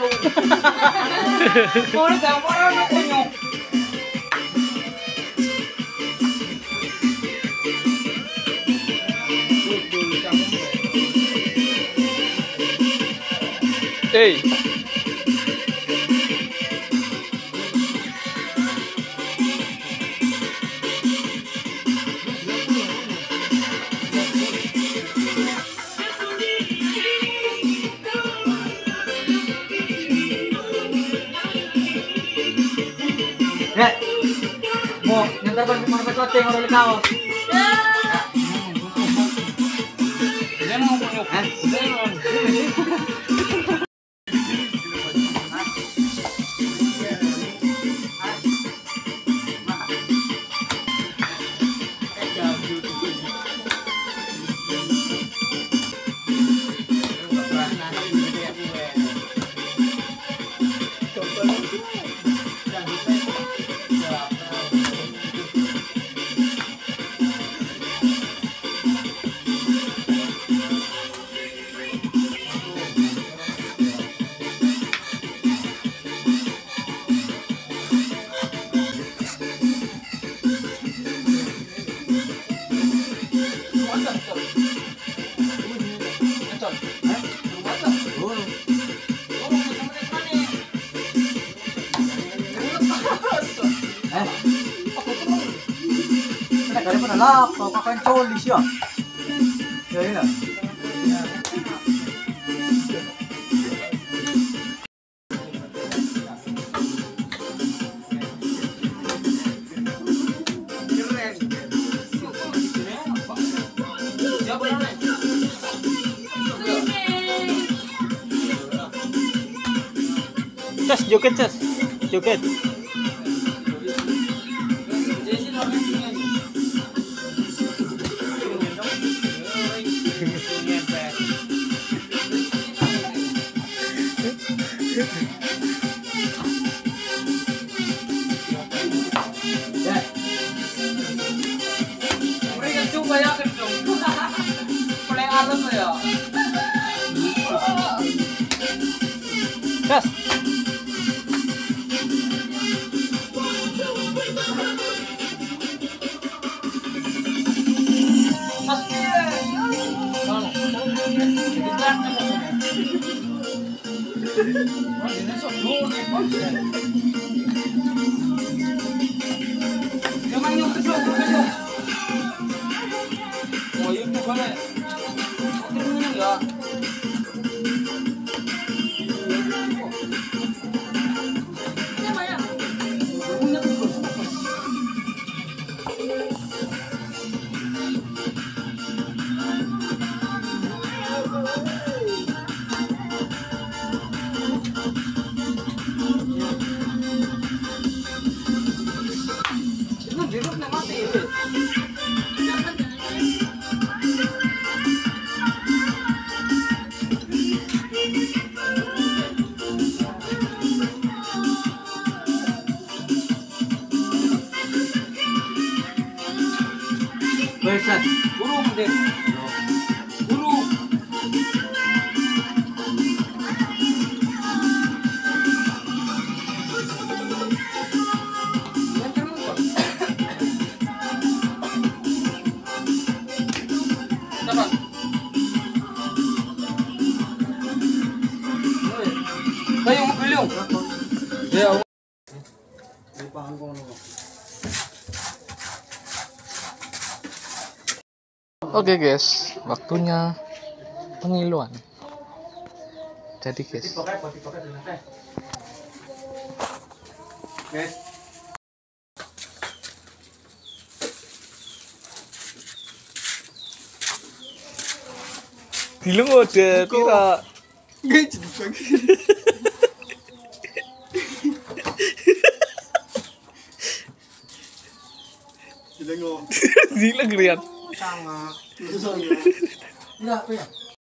これだ、もらうのこにょ。Ei! Mo, nang tarban mo na patuwate, mo rin mo nyo. Ha? Kare pa na ko ka control siya. Dali na. Cas, joget, Cas. Joget. Thank you. Imagina só tudo, né? 절산 구로 근데 구로 Kayo, magulong! Kaya, upang ang kono ko. Oke guys, waktunya pengiluan. Jadi guys, Guys. Dilung udah pira. Dilung 上啊，不是这里？你咋不？